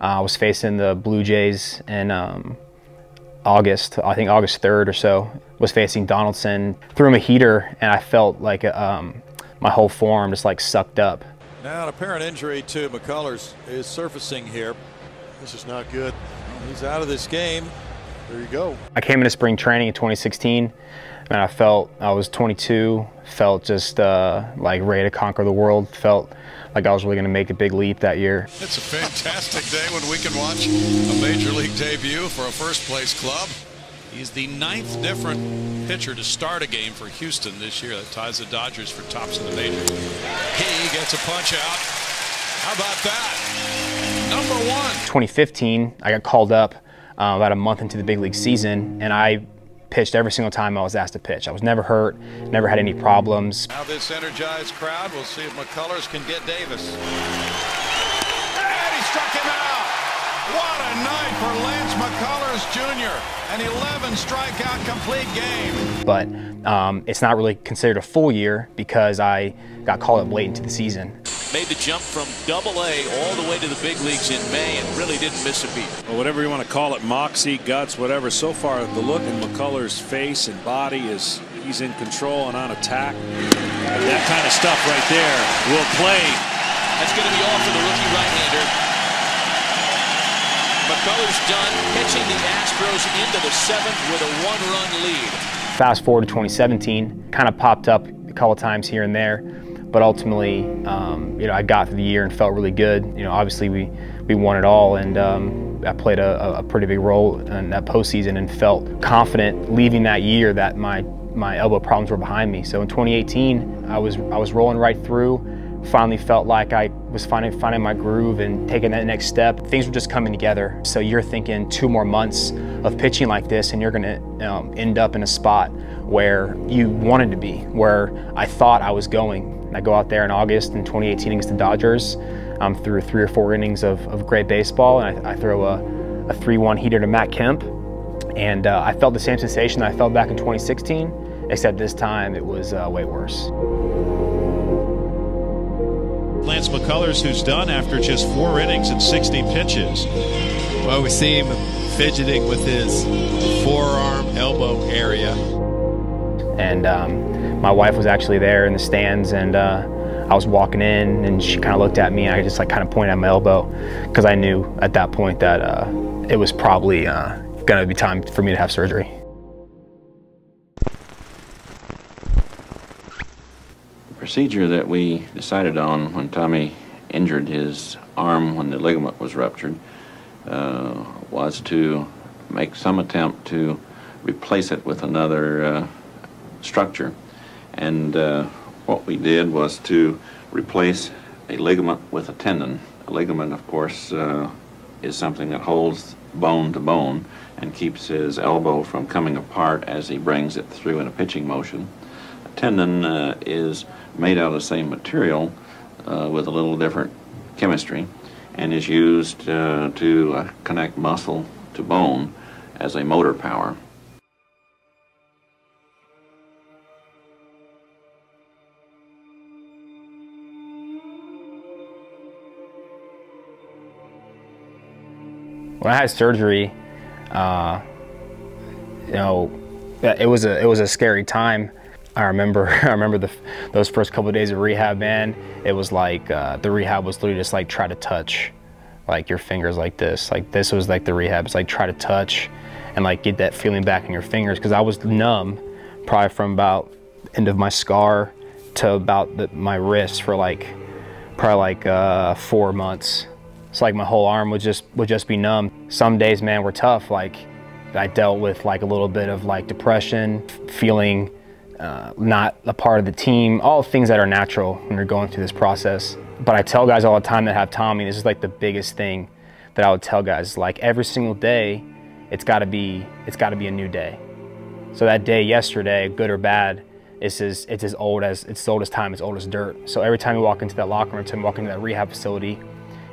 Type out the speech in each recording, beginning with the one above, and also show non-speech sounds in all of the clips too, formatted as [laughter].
Uh, I was facing the Blue Jays in um, August, I think August 3rd or so, was facing Donaldson. Threw him a heater and I felt like um, my whole form just like sucked up. Now an apparent injury to McCullers is surfacing here. This is not good. He's out of this game. There you go. I came into spring training in 2016 and I felt I was 22, felt just uh, like ready to conquer the world, felt like I was really going to make a big leap that year. It's a fantastic day when we can watch a major league debut for a first place club. He's the ninth different pitcher to start a game for Houston this year. That ties the Dodgers for tops in the majors. He gets a punch out. How about that? Number one. 2015, I got called up uh, about a month into the big league season, and I pitched every single time I was asked to pitch. I was never hurt, never had any problems. Now this energized crowd, we'll see if McCullers can get Davis. And he struck him out. What a night for Lance McCullers Jr. An 11 strikeout complete game. But um, it's not really considered a full year because I got called up late into the season made the jump from double A all the way to the big leagues in May and really didn't miss a beat. Well, whatever you want to call it, moxie, guts, whatever. So far, the look in McCullers' face and body is he's in control and on attack. But that kind of stuff right there will play. That's going to be all for the rookie right-hander. McCullers done pitching the Astros into the seventh with a one-run lead. Fast forward to 2017, kind of popped up a couple times here and there but ultimately, um, you know, I got through the year and felt really good. You know, obviously we, we won it all and um, I played a, a, pretty big role in that postseason and felt confident leaving that year that my, my elbow problems were behind me. So in 2018, I was, I was rolling right through, finally felt like I was finding, finding my groove and taking that next step. Things were just coming together. So you're thinking two more months of pitching like this and you're gonna um, end up in a spot where you wanted to be, where I thought I was going. I go out there in August in 2018 against the Dodgers um, through three or four innings of, of great baseball, and I, I throw a, a 3-1 heater to Matt Kemp. And uh, I felt the same sensation that I felt back in 2016, except this time it was uh, way worse. Lance McCullers, who's done after just four innings and 60 pitches. Well, we see him fidgeting with his forearm, elbow area. And um, my wife was actually there in the stands and uh, I was walking in and she kind of looked at me and I just like kind of pointed at my elbow because I knew at that point that uh, it was probably uh, going to be time for me to have surgery. The procedure that we decided on when Tommy injured his arm when the ligament was ruptured uh, was to make some attempt to replace it with another uh, structure. And uh, what we did was to replace a ligament with a tendon. A ligament, of course, uh, is something that holds bone to bone and keeps his elbow from coming apart as he brings it through in a pitching motion. A tendon uh, is made out of the same material uh, with a little different chemistry and is used uh, to uh, connect muscle to bone as a motor power. When I had surgery, uh, you know, it was a it was a scary time. I remember [laughs] I remember the those first couple of days of rehab, man. It was like uh, the rehab was literally just like try to touch, like your fingers like this. Like this was like the rehab. It's like try to touch, and like get that feeling back in your fingers because I was numb, probably from about end of my scar to about the, my wrist for like probably like uh, four months. It's like my whole arm would just would just be numb. Some days, man, were tough. Like I dealt with like a little bit of like depression, feeling uh, not a part of the team, all things that are natural when you're going through this process. But I tell guys all the time that have Tommy, this is like the biggest thing that I would tell guys. Like every single day, it's got to be it's got to be a new day. So that day yesterday, good or bad, it's as it's as old as it's as old as time, it's old as dirt. So every time you walk into that locker room, every time you walk into that rehab facility,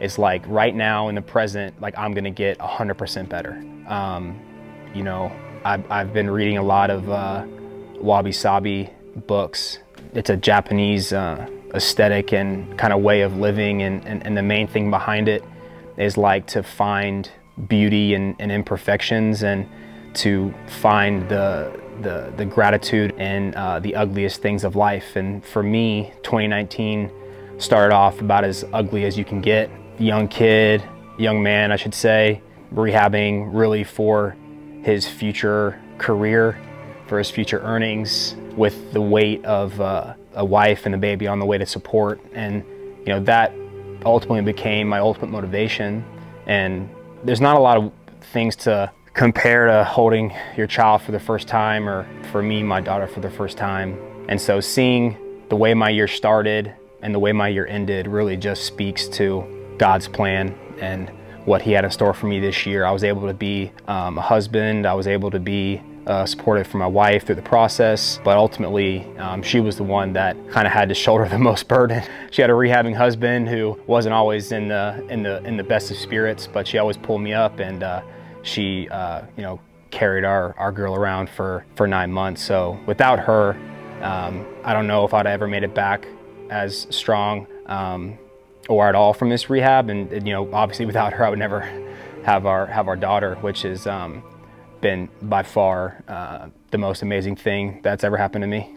it's like right now in the present, like I'm gonna get 100% better. Um, you know, I've, I've, been reading a lot of uh, wabi sabi books. It's a Japanese uh, aesthetic and kind of way of living, and, and, and, the main thing behind it is like to find beauty and, in imperfections and to find the the, the gratitude in uh, the ugliest things of life. And for me, 2019 started off about as ugly as you can get. Young kid, young man, I should say, rehabbing really for his future career, for his future earnings, with the weight of uh, a wife and a baby on the way to support. And, you know, that ultimately became my ultimate motivation. And there's not a lot of things to compare to holding your child for the first time or for me, my daughter for the first time. And so seeing the way my year started and the way my year ended really just speaks to God's plan and what he had in store for me this year. I was able to be um, a husband. I was able to be uh, supportive for my wife through the process, but ultimately um, she was the one that kind of had to shoulder the [laughs] most burden. She had a rehabbing husband who wasn't always in the in the in the best of spirits, but she always pulled me up and uh, she, uh, you know, carried our, our girl around for, for nine months. So without her, um, I don't know if I'd ever made it back as strong um, or at all from this rehab. And, you know, obviously without her, I would never have our, have our daughter, which has um, been by far uh, the most amazing thing that's ever happened to me.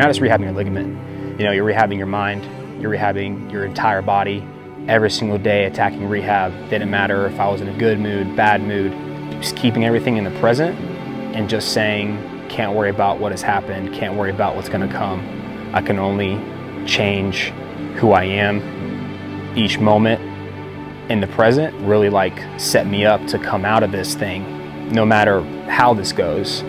You're not just rehabbing your ligament. You know, you're rehabbing your mind, you're rehabbing your entire body. Every single day attacking rehab didn't matter if I was in a good mood, bad mood, just keeping everything in the present and just saying, can't worry about what has happened, can't worry about what's gonna come. I can only change who I am each moment in the present really like set me up to come out of this thing. No matter how this goes,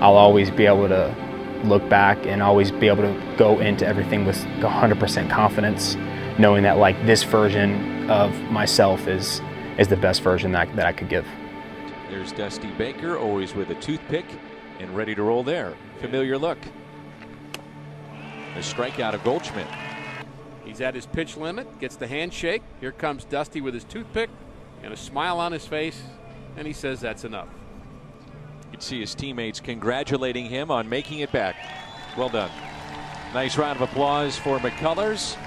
I'll always be able to look back and always be able to go into everything with 100% confidence, knowing that like this version of myself is is the best version that, that I could give. There's Dusty Baker, always with a toothpick and ready to roll there. Familiar look. The strikeout of Goldschmidt. He's at his pitch limit, gets the handshake. Here comes Dusty with his toothpick and a smile on his face, and he says that's enough. You can see his teammates congratulating him on making it back. Well done. Nice round of applause for McCullers.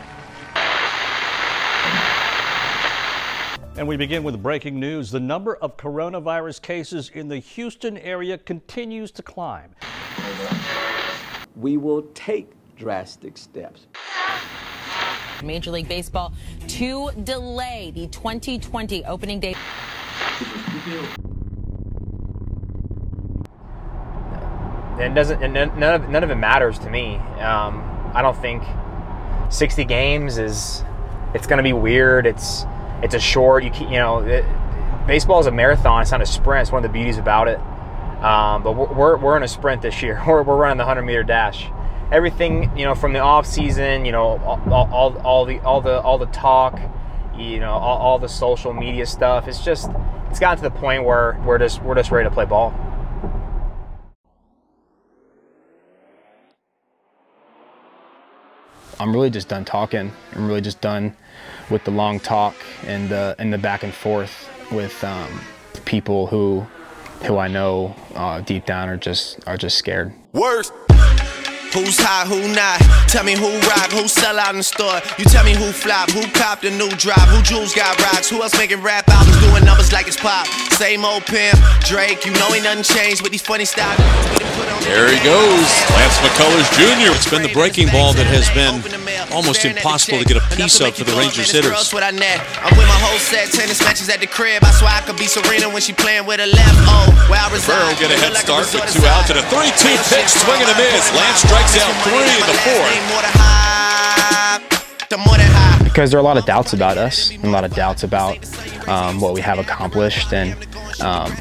And we begin with breaking news. The number of coronavirus cases in the Houston area continues to climb. We will take drastic steps. Major League Baseball to delay the 2020 opening day. It doesn't and none of, none of it matters to me. Um, i don't think 60 games is it's going to be weird. It's it's a short you you know it, baseball is a marathon it's not a sprint it's one of the beauties about it. Um, but we're, we're, we're in a sprint this year. [laughs] We're, we're running the 100 meter dash. Everything you know from the off season you know all, all, all the all the all the talk you know all, all the social media stuff. It's just it's gotten to the point where we're just we're just ready to play ball I'm really just done talking. I'm really just done with the long talk and the and the back and forth with um, people who who I know uh, deep down are just are just scared. Worst. Who's high, who not? Tell me who rock, who sell out in the store. You tell me who flop, who copped a new drop, who jewels got rocks, who else making rap albums doing numbers like it's pop. Same old pimp, Drake, you know ain't nothing changed with these funny styles. There he goes, Lance McCullers Jr. It's been the breaking ball that has been almost impossible to get a piece of for the Rangers hitters. I'm with my whole set, tennis matches at the crib. I swear I could be Serena when she playing with her left. Oh, where I reside. Burrow get a head start with two outs and a 3-2 pitch, swing and a miss. Lance strikes out three in the fourth. Because there are a lot of doubts about us, and a lot of doubts about um, what we have accomplished, and um,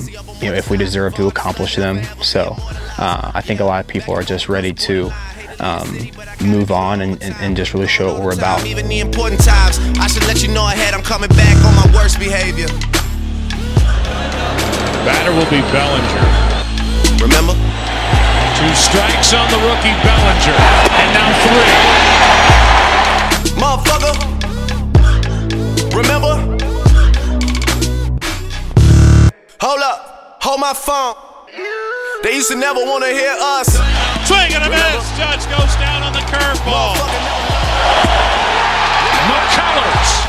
you know if we deserve to accomplish them. So uh, I think a lot of people are just ready to um, move on and, and, and, just really show what we're about. Even the important times, I should let you know ahead I'm coming back on my worst behavior. Batter will be Bellinger. Remember? Two strikes on the rookie Bellinger. And now three. Up. My phone. They used to never want to hear us. Swing and a miss. Judge goes down on the curveball. McCullers.